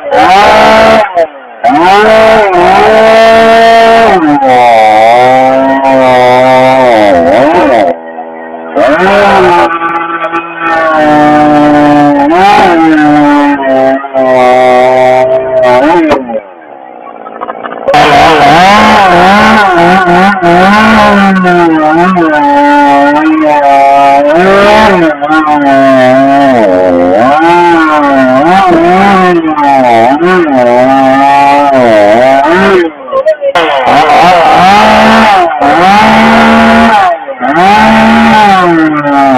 Oh,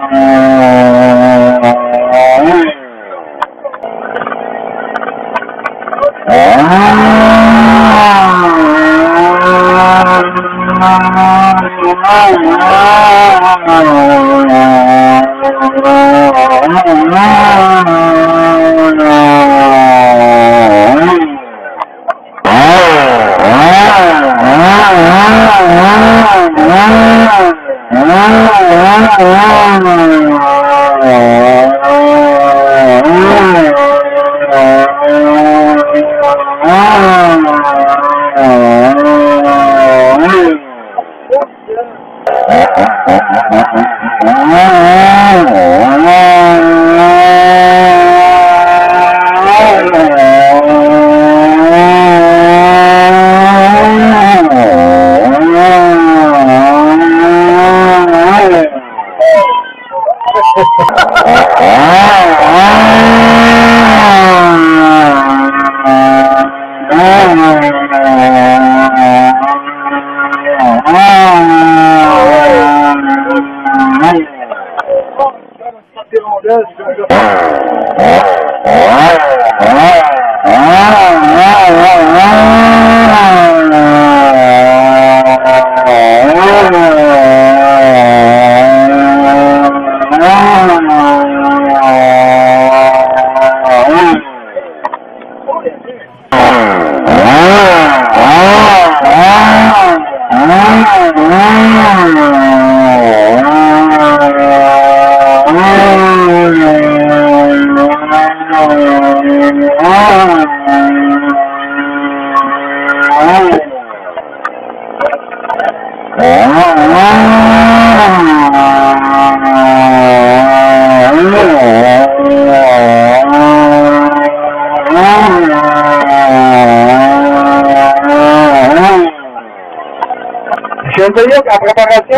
Siento Oh, ¡Ah! Entonces, a prepararse.